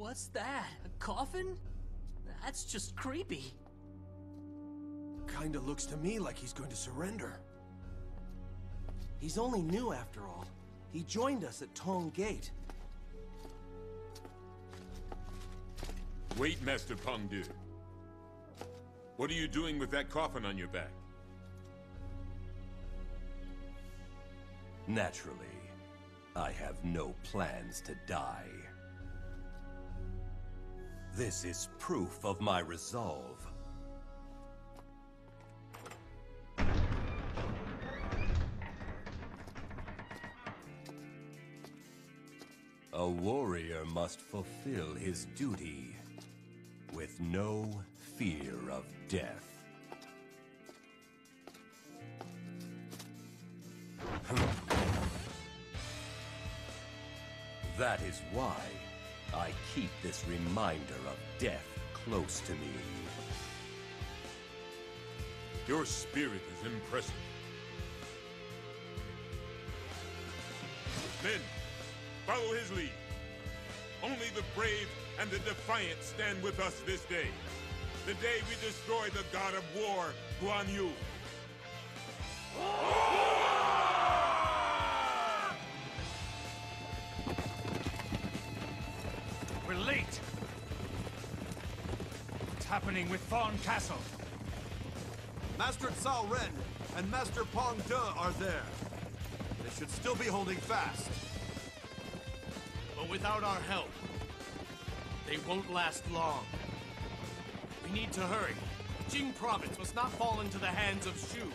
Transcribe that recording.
What's that? A coffin? That's just creepy. Kinda looks to me like he's going to surrender. He's only new after all. He joined us at Tong Gate. Wait, Master Pang De. What are you doing with that coffin on your back? Naturally, I have no plans to die. This is proof of my resolve. A warrior must fulfill his duty with no fear of death. That is why I keep this reminder of death close to me. Your spirit is impressive. Men, follow his lead. Only the brave and the defiant stand with us this day. The day we destroy the god of war, Guan Yu. We're late. What's happening with Fan Castle? Master Cao Ren and Master Pang De are there. They should still be holding fast. But without our help, they won't last long. We need to hurry. Jing province must not fall into the hands of Shu.